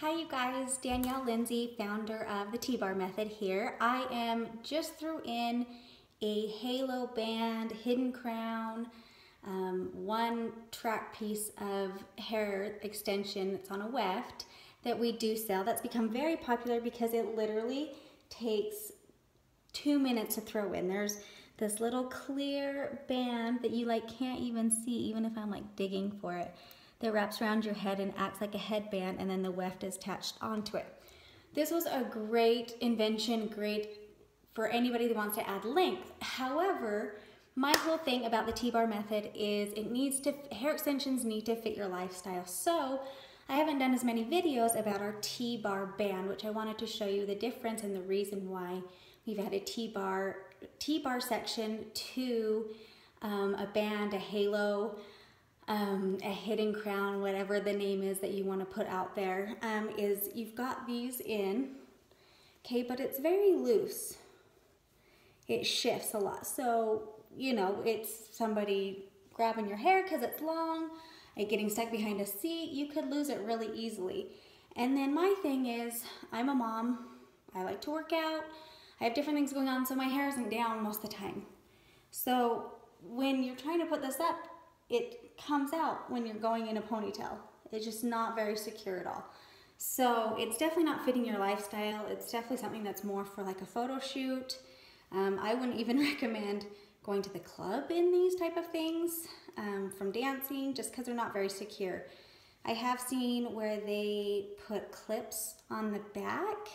Hi you guys, Danielle Lindsay, founder of the T-Bar Method here. I am just threw in a halo band, hidden crown, um, one track piece of hair extension that's on a weft that we do sell. That's become very popular because it literally takes two minutes to throw in. There's this little clear band that you like can't even see even if I'm like digging for it that wraps around your head and acts like a headband and then the weft is attached onto it. This was a great invention, great for anybody that wants to add length. However, my whole thing about the T-bar method is it needs to, hair extensions need to fit your lifestyle. So I haven't done as many videos about our T-bar band, which I wanted to show you the difference and the reason why we've added T-bar T-bar section to um, a band, a halo, um, a hidden crown, whatever the name is that you want to put out there, um, is you've got these in, okay, but it's very loose. It shifts a lot. So, you know, it's somebody grabbing your hair because it's long, it getting stuck behind a seat, you could lose it really easily. And then my thing is, I'm a mom, I like to work out, I have different things going on, so my hair isn't down most of the time. So when you're trying to put this up, it comes out when you're going in a ponytail. It's just not very secure at all. So it's definitely not fitting your lifestyle. It's definitely something that's more for like a photo shoot. Um, I wouldn't even recommend going to the club in these type of things um, from dancing just because they're not very secure. I have seen where they put clips on the back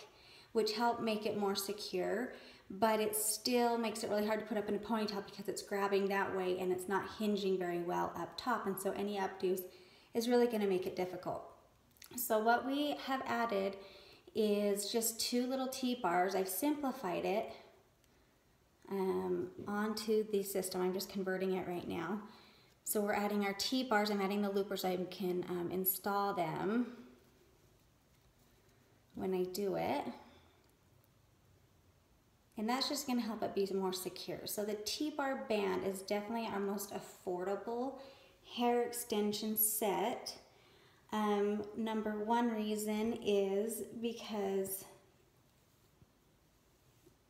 which help make it more secure but it still makes it really hard to put up in a ponytail because it's grabbing that way and it's not hinging very well up top and so any updos is really going to make it difficult. So what we have added is just two little T-bars. I've simplified it um, onto the system. I'm just converting it right now. So we're adding our T-bars. I'm adding the loopers. I can um, install them when I do it. And that's just gonna help it be more secure. So the T-bar band is definitely our most affordable hair extension set. Um, number one reason is because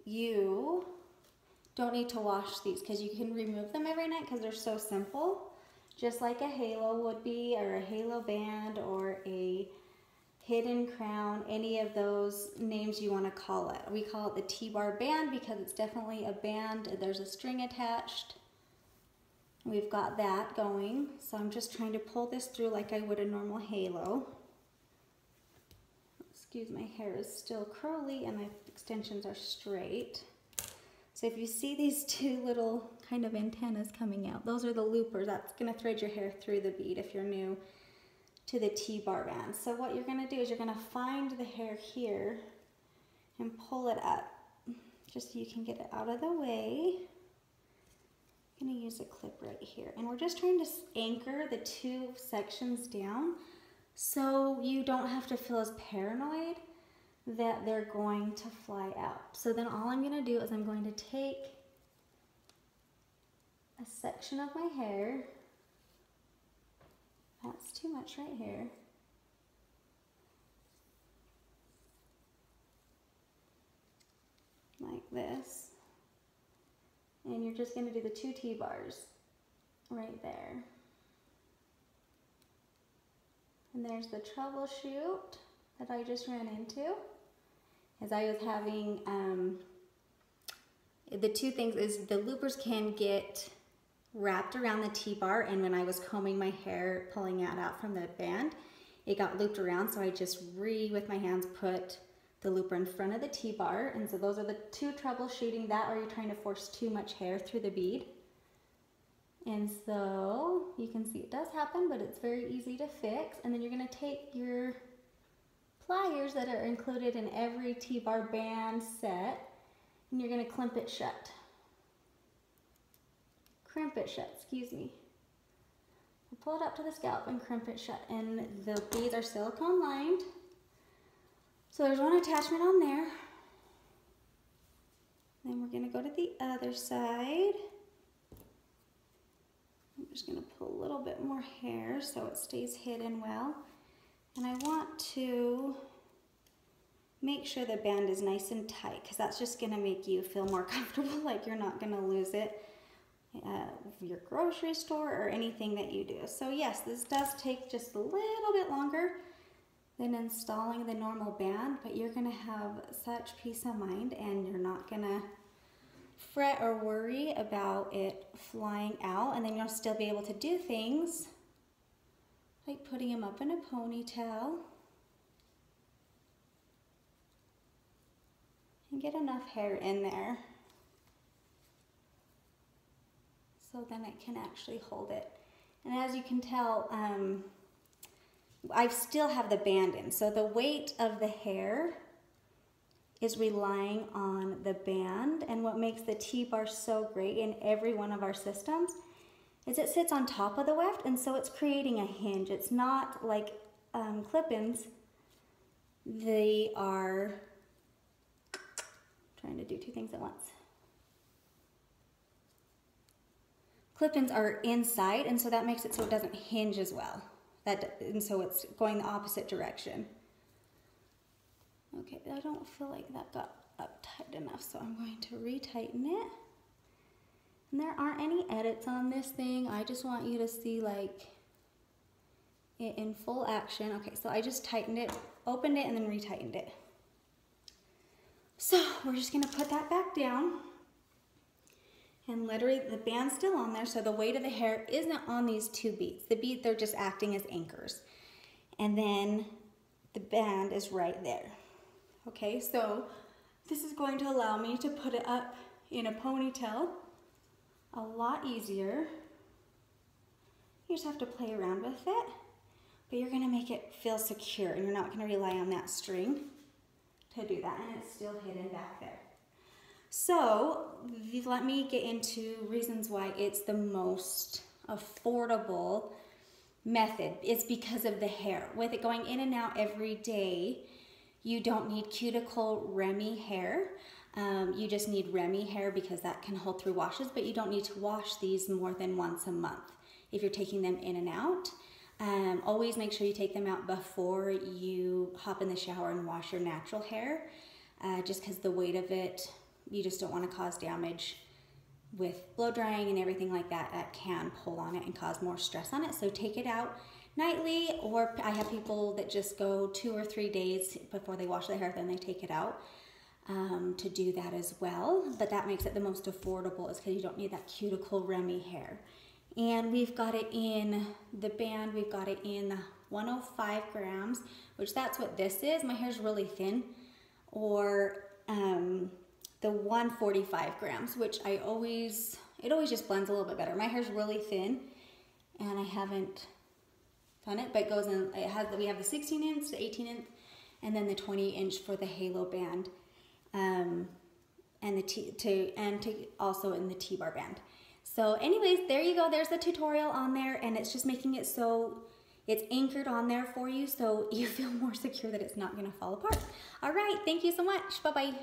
you don't need to wash these because you can remove them every night because they're so simple. Just like a halo would be or a halo band or a hidden crown, any of those names you want to call it. We call it the T-bar band because it's definitely a band. There's a string attached. We've got that going. So I'm just trying to pull this through like I would a normal halo. Excuse my hair is still curly and my extensions are straight. So if you see these two little kind of antennas coming out, those are the loopers. That's gonna thread your hair through the bead if you're new to the T-bar band. So what you're gonna do is you're gonna find the hair here and pull it up just so you can get it out of the way. I'm gonna use a clip right here. And we're just trying to anchor the two sections down so you don't have to feel as paranoid that they're going to fly out. So then all I'm gonna do is I'm going to take a section of my hair that's too much right here. Like this. And you're just going to do the two T-bars right there. And there's the troubleshoot that I just ran into. As I was having, um, the two things is the loopers can get wrapped around the T-bar and when I was combing my hair, pulling it out from the band, it got looped around. So I just re, with my hands, put the looper in front of the T-bar. And so those are the two troubleshooting that or you're trying to force too much hair through the bead. And so you can see it does happen, but it's very easy to fix. And then you're gonna take your pliers that are included in every T-bar band set and you're gonna clamp it shut crimp it shut, excuse me. pull it up to the scalp and crimp it shut. And the beads are silicone lined. So there's one attachment on there. Then we're gonna go to the other side. I'm just gonna pull a little bit more hair so it stays hidden well. And I want to make sure the band is nice and tight because that's just gonna make you feel more comfortable like you're not gonna lose it uh, your grocery store or anything that you do. So yes, this does take just a little bit longer than installing the normal band, but you're gonna have such peace of mind and you're not gonna fret or worry about it flying out and then you'll still be able to do things like putting him up in a ponytail and get enough hair in there so then it can actually hold it. And as you can tell, um, I still have the band in. So the weight of the hair is relying on the band. And what makes the T-bar so great in every one of our systems is it sits on top of the weft and so it's creating a hinge. It's not like um, clip-ins. They are trying to do two things at once. Clip-ins are inside and so that makes it so it doesn't hinge as well. That, and so it's going the opposite direction. Okay, I don't feel like that got up tight enough, so I'm going to retighten it. And there aren't any edits on this thing. I just want you to see like it in full action. Okay, so I just tightened it, opened it, and then retightened it. So we're just gonna put that back down. And literally the band's still on there, so the weight of the hair isn't on these two beads. The beads, they're just acting as anchors. And then the band is right there. Okay, so this is going to allow me to put it up in a ponytail a lot easier. You just have to play around with it, but you're gonna make it feel secure and you're not gonna rely on that string to do that and it's still hidden back there. So let me get into reasons why it's the most affordable method. It's because of the hair. With it going in and out every day, you don't need cuticle Remy hair. Um, you just need Remy hair because that can hold through washes, but you don't need to wash these more than once a month if you're taking them in and out. Um, always make sure you take them out before you hop in the shower and wash your natural hair, uh, just because the weight of it you just don't want to cause damage with blow drying and everything like that that can pull on it and cause more stress on it. So take it out nightly or I have people that just go two or three days before they wash their hair then they take it out um, to do that as well. But that makes it the most affordable is because you don't need that cuticle Remy hair. And we've got it in the band, we've got it in 105 grams, which that's what this is. My hair's really thin. Or um, the 145 grams, which I always, it always just blends a little bit better. My hair's really thin and I haven't done it, but it goes in, it has, we have the 16 inch, the 18 inch, and then the 20 inch for the halo band. Um, and the T, to, and to also in the T-bar band. So anyways, there you go. There's the tutorial on there and it's just making it so it's anchored on there for you so you feel more secure that it's not gonna fall apart. All right, thank you so much. Bye-bye.